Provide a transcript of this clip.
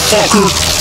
motherfucker.